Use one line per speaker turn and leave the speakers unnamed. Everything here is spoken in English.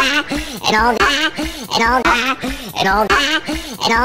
and all that, and all that, and all that, and all that.